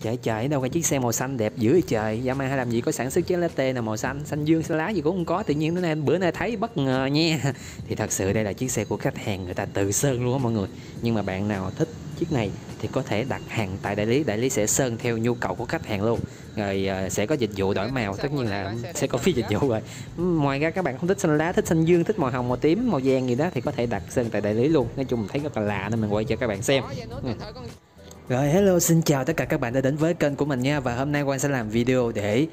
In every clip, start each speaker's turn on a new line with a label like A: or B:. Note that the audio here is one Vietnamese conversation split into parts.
A: Trời trời đâu có chiếc xe màu xanh đẹp dữ vậy trời? Yamaha làm gì có sản xuất chiếc latte nào màu xanh? Xanh dương xanh lá gì cũng không có Tự nhiên nay bữa nay thấy bất ngờ nha. Thì thật sự đây là chiếc xe của khách hàng người ta tự sơn luôn á mọi người. Nhưng mà bạn nào thích chiếc này thì có thể đặt hàng tại đại lý. Đại lý sẽ sơn theo nhu cầu của khách hàng luôn. Rồi uh, sẽ có dịch vụ đổi màu tất nhiên là sẽ có phí dịch vụ rồi. Ngoài ra các bạn không thích xanh lá thích xanh dương thích màu hồng màu tím màu vàng gì đó thì có thể đặt sơn tại đại lý luôn. Nói chung mình thấy rất là lạ nên mình quay cho các bạn xem rồi, hello, xin chào tất cả các bạn đã đến với kênh của mình nha. Và hôm nay Quang sẽ làm video để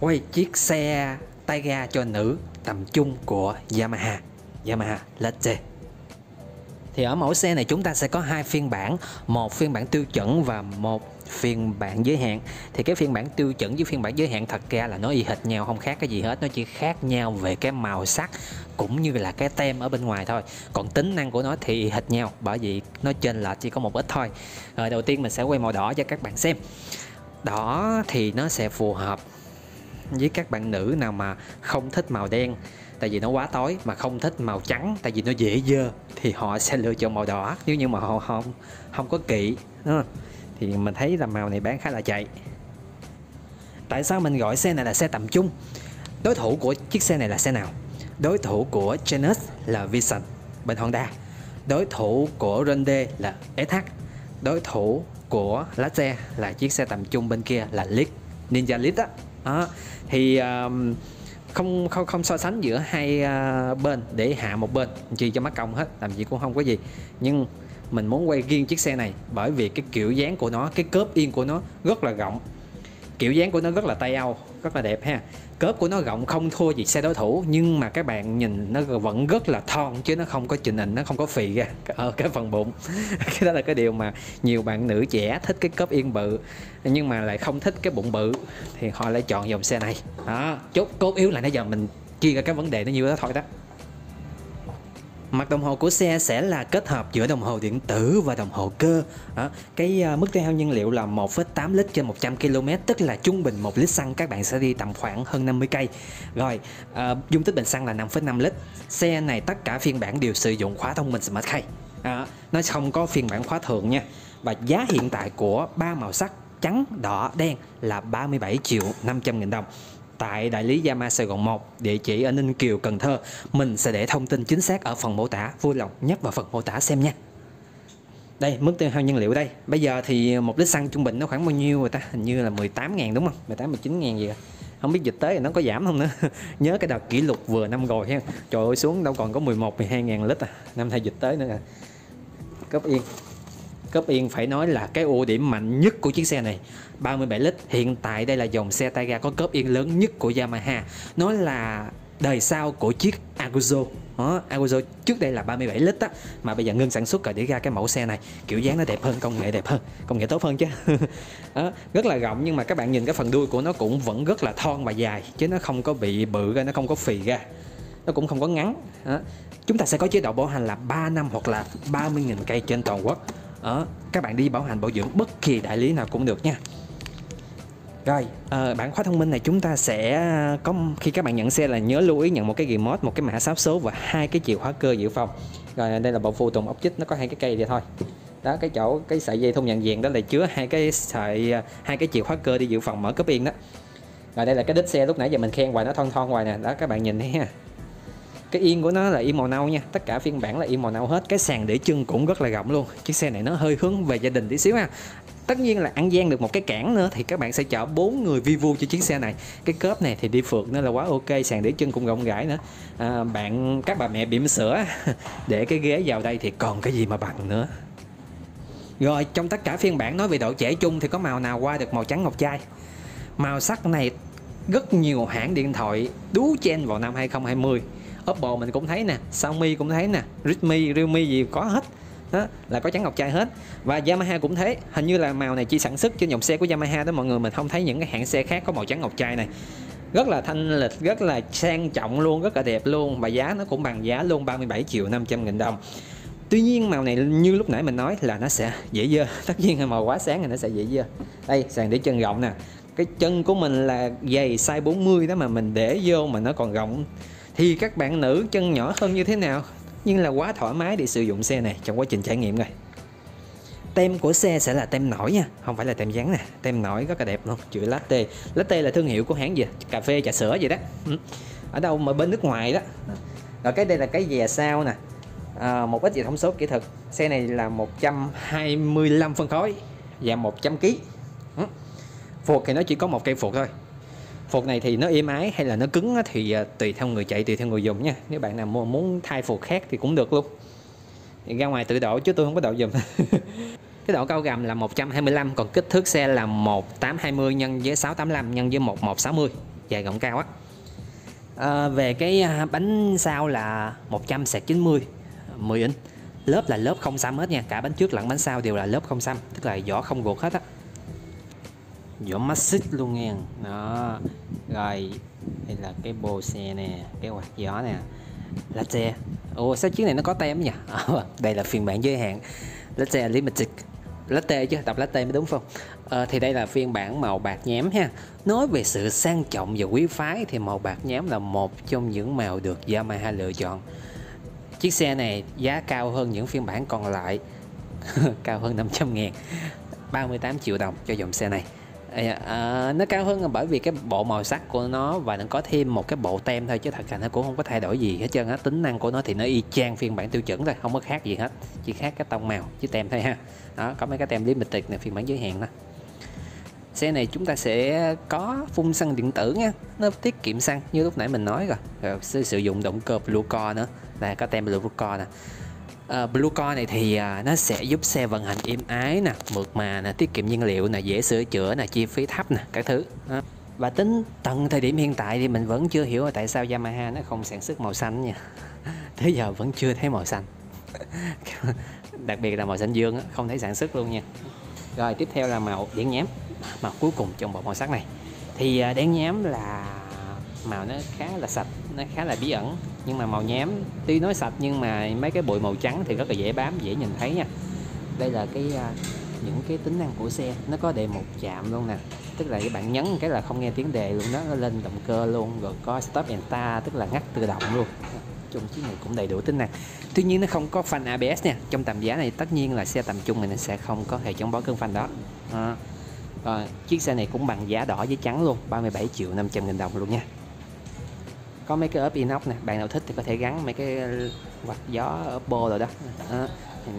A: quay chiếc xe tay ga cho nữ tầm trung của Yamaha. Yamaha Latte thì ở mẫu xe này chúng ta sẽ có hai phiên bản. Một phiên bản tiêu chuẩn và một phiên bản giới hạn. Thì cái phiên bản tiêu chuẩn với phiên bản giới hạn thật ra là nó y hệt nhau, không khác cái gì hết. Nó chỉ khác nhau về cái màu sắc cũng như là cái tem ở bên ngoài thôi. Còn tính năng của nó thì y hệt nhau, bởi vì nó trên là chỉ có một ít thôi. Rồi đầu tiên mình sẽ quay màu đỏ cho các bạn xem. Đỏ thì nó sẽ phù hợp với các bạn nữ nào mà không thích màu đen tại vì nó quá tối mà không thích màu trắng tại vì nó dễ dơ thì họ sẽ lựa chọn màu đỏ. Nếu như mà họ không không có kỵ, đúng thì mình thấy là màu này bán khá là chạy. Tại sao mình gọi xe này là xe tầm trung? Đối thủ của chiếc xe này là xe nào? Đối thủ của Genus là Vision bên Honda đối thủ của Ronde là SH đối thủ của Latte là chiếc xe tầm trung bên kia là Lit Ninja Lit đó. đó. Thì um, không không không so sánh giữa hai uh, bên để hạ một bên chi cho mắt công hết làm gì cũng không có gì. Nhưng mình muốn quay riêng chiếc xe này bởi vì cái kiểu dáng của nó cái cớp yên của nó rất là rộng. Kiểu dáng của nó rất là tây âu rất là đẹp ha. Cớp của nó rộng không thua gì xe đối thủ, nhưng mà các bạn nhìn nó vẫn rất là thon, chứ nó không có trình hình nó không có phì ra ở cái phần bụng. Cái đó là cái điều mà nhiều bạn nữ trẻ thích cái cớp yên bự, nhưng mà lại không thích cái bụng bự, thì họ lại chọn dòng xe này. Đó chốt cốt yếu là nãy giờ mình chia ra cái vấn đề nó như đó thôi đó. Mặt đồng hồ của xe sẽ là kết hợp giữa đồng hồ điện tử và đồng hồ cơ. Đó. Cái uh, mức tiêu hao nhiên liệu là 1,8 lít trên 100 km, tức là trung bình 1 lít xăng các bạn sẽ đi tầm khoảng hơn 50 cây. Rồi, uh, dung tích bình xăng là 5,5 lít. Xe này tất cả phiên bản đều sử dụng khóa thông minh Smart Key. đó. nó không có phiên bản khóa thường nha. Và giá hiện tại của ba màu sắc trắng, đỏ, đen là 37 triệu 500 nghìn đồng tại đại lý Yamaha Sài Gòn 1, địa chỉ ở Ninh Kiều, Cần Thơ. Mình sẽ để thông tin chính xác ở phần mô tả, vui lòng nhấp vào phần mô tả xem nha. Đây, mức tiêu hao nhiên liệu đây. Bây giờ thì một lít xăng trung bình nó khoảng bao nhiêu rồi ta? Hình như là 18.000 đúng không? 18 19.000 gì? Không biết dịch tới thì nó có giảm không nữa. Nhớ cái đợt kỷ lục vừa năm rồi ha. Trời ơi xuống đâu còn có 11 12 ngàn lít à. Năm nay dịch tới nữa à. Cấp yên cấp yên phải nói là cái ưu điểm mạnh nhất của chiếc xe này. 37 lít hiện tại đây là dòng xe tay ga có cấp yên lớn nhất của Yamaha. Nó là đời sau của chiếc Aguzo. Đó, Aguzo trước đây là 37 lít á mà bây giờ ngưng sản xuất rồi để ra cái mẫu xe này. Kiểu dáng nó đẹp hơn công nghệ đẹp hơn công nghệ tốt hơn chứ. Đó, rất là rộng nhưng mà các bạn nhìn cái phần đuôi của nó cũng vẫn rất là thon và dài chứ nó không có bị bự ra nó không có phì ra. Nó cũng không có ngắn. Đó. chúng ta sẽ có chế độ bảo hành là 3 năm hoặc là 30.000 cây trên toàn quốc ở các bạn đi bảo hành bảo dưỡng bất kỳ đại lý nào cũng được nha. Rồi à, bản khóa thông minh này chúng ta sẽ ờ, có khi các bạn nhận xe là nhớ lưu ý nhận một cái remote một cái mã sáp số và hai cái chìa khóa cơ dự phòng. Rồi đây là bộ phụ tùng ốc chích nó có hai cái cây vậy thôi. Đó cái chỗ cái sợi dây thông nhận diện đó là chứa hai cái sợi ờ, hai cái chìa khóa cơ đi dự phòng mở cấp yên đó. Rồi đây là cái đít xe lúc nãy giờ mình khen hoài nó thon thon hoài nè. Đó các bạn nhìn thấy ha cái yên của nó là yên màu nâu nha. Tất cả phiên bản là yên màu nâu hết. Cái sàn để chân cũng rất là rộng luôn. Chiếc xe này nó hơi hướng về gia đình tí xíu ha. Tất nhiên là ăn gian được một cái cản nữa thì các bạn sẽ chở bốn người vi vu cho chiếc xe này. Cái cớp này thì đi phượt nó là quá ok sàn để chân cũng rộng rãi nữa. À, bạn các bà mẹ bỉm sữa để cái ghế vào đây thì còn cái gì mà bằng nữa. Rồi trong tất cả phiên bản nói về độ trẻ chung thì có màu nào qua được màu trắng ngọc trai? Màu sắc này rất nhiều hãng điện thoại đú chen vào năm 2020 Oppo mình cũng thấy nè Xiaomi cũng thấy nè Redmi, Realme gì có hết. Đó là có trắng ngọc trai hết. Và Yamaha cũng thế hình như là màu này chỉ sản xuất trên dòng xe của Yamaha đó mọi người mình không thấy những cái hãng xe khác có màu trắng ngọc trai này. Rất là thanh lịch rất là sang trọng luôn rất là đẹp luôn. Và giá nó cũng bằng giá luôn 37 triệu 500 nghìn đồng. Tuy nhiên màu này như lúc nãy mình nói là nó sẽ dễ dơ. Tất nhiên là màu quá sáng thì nó sẽ dễ dơ. Đây sàn để chân rộng nè. Cái chân của mình là giày size 40 đó mà mình để vô mà nó còn rộng thì các bạn nữ chân nhỏ hơn như thế nào? Nhưng là quá thoải mái để sử dụng xe này trong quá trình trải nghiệm rồi. Tem của xe sẽ là tem nổi nha không phải là tem dán nè. Tem nổi rất là đẹp luôn chữ latte. Latte là thương hiệu của hãng gì? Cà phê trà sữa vậy đó. Ừ. Ở đâu mà bên nước ngoài đó. Rồi cái đây là cái dè sau nè. À, một ít về thông số kỹ thuật. Xe này là 125 phân khối và 100 kg ừ. phuộc thì nó chỉ có một cây phuộc thôi. Phục này thì nó êm ái hay là nó cứng thì à, tùy theo người chạy tùy theo người dùng nha. Nếu bạn nào muốn thay phục khác thì cũng được luôn. Thì ra ngoài tự độ chứ tôi không có độ dùm cái độ cao gầm là 125 còn kích thước xe là 1820 nhân với 685 nhân với 1160 dài rộng cao á. À, về cái à, bánh sau là 100 sạc 90 10 inch. Lớp là lớp không xăm hết nha cả bánh trước lẫn bánh sau đều là lớp không xăm tức là vỏ không gột hết á vỏ mắt xích luôn nha đó. Rồi đây là cái bồ xe nè cái quạt gió nè. Latte ồ sao chiếc này nó có tem nhỉ? Ờ, đây là phiên bản giới hạn. Latte limited. Latte chứ đọc latte mới đúng không? À, thì đây là phiên bản màu bạc nhám ha. Nói về sự sang trọng và quý phái thì màu bạc nhám là một trong những màu được Yamaha lựa chọn. Chiếc xe này giá cao hơn những phiên bản còn lại. Cao hơn 500 ngàn. 38 triệu đồng cho dòng xe này à, nó cao hơn là bởi vì cái bộ màu sắc của nó và nó có thêm một cái bộ tem thôi chứ thật ra nó cũng không có thay đổi gì hết trơn á. Tính năng của nó thì nó y chang phiên bản tiêu chuẩn thôi không có khác gì hết chỉ khác cái tông màu chứ tem thôi ha. Đó có mấy cái tem limited này phiên bản giới hạn đó xe này chúng ta sẽ có phun xăng điện tử nha nó tiết kiệm xăng như lúc nãy mình nói rồi, rồi sử dụng động cơ blue core nữa là có tem blue core nè. Ờ, uh, Blue Core này thì uh, nó sẽ giúp xe vận hành êm ái nè mượt mà nè tiết kiệm nhiên liệu nè dễ sửa chữa nè chi phí thấp nè các thứ đó. và tính tận thời điểm hiện tại thì mình vẫn chưa hiểu là tại sao Yamaha nó không sản xuất màu xanh nha. Tới giờ vẫn chưa thấy màu xanh. Đặc biệt là màu xanh dương không thấy sản xuất luôn nha. Rồi tiếp theo là màu đen nhám màu cuối cùng trong bộ màu sắc này. Thì uh, đen nhám là màu nó khá là sạch nó khá là bí ẩn nhưng mà màu nhám tuy nói sạch nhưng mà mấy cái bụi màu trắng thì rất là dễ bám dễ nhìn thấy nha. Đây là cái à, những cái tính năng của xe nó có đề một chạm luôn nè. Tức là các bạn nhấn cái là không nghe tiếng đề luôn đó nó lên động cơ luôn rồi có stop and start tức là ngắt tự động luôn. Chung chiếc này cũng đầy đủ tính năng. Tuy nhiên nó không có phanh ABS nha trong tầm giá này tất nhiên là xe tầm trung mình sẽ không có hệ chống bó cân phanh đó. À. Rồi, chiếc xe này cũng bằng giá đỏ với trắng luôn 37 triệu 500 nghìn đồng luôn nha có mấy cái ốp inox nè bạn nào thích thì có thể gắn mấy cái ờ, quạt gió ở bô rồi đó. À,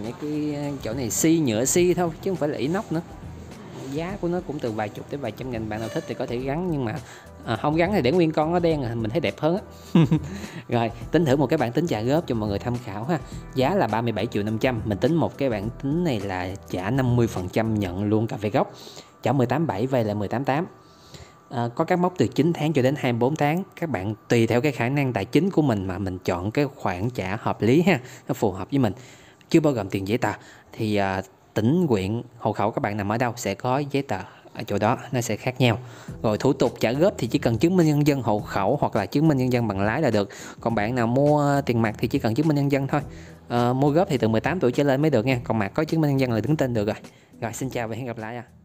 A: mấy cái chỗ này xi nhựa xi thôi chứ không phải là inox nữa. Giá của nó cũng từ vài chục tới vài trăm nghìn bạn nào thích thì có thể gắn nhưng mà à, không gắn thì để nguyên con nó đen à, mình thấy đẹp hơn á. Rồi tính thử một cái bản tính trả góp cho mọi người tham khảo ha. Giá là 37 triệu 500 mình tính một cái bản tính này là trả 50 phần trăm nhận luôn cà phê gốc. Trả 18 7 về là 18 8 à, có các mốc từ 9 tháng cho đến 24 tháng. Các bạn tùy theo cái khả năng tài chính của mình mà mình chọn cái khoản trả hợp lý ha nó phù hợp với mình. Chưa bao gồm tiền giấy tờ thì à, tỉnh quyện hộ khẩu các bạn nằm ở đâu sẽ có giấy tờ ở chỗ đó nó sẽ khác nhau. Rồi thủ tục trả góp thì chỉ cần chứng minh nhân dân hộ khẩu hoặc là chứng minh nhân dân bằng lái là được. Còn bạn nào mua tiền mặt thì chỉ cần chứng minh nhân dân thôi. À, mua góp thì từ 18 tuổi trở lên mới được nha. Còn mặt có chứng minh nhân dân là đứng tên được rồi. Rồi xin chào và hẹn gặp lại à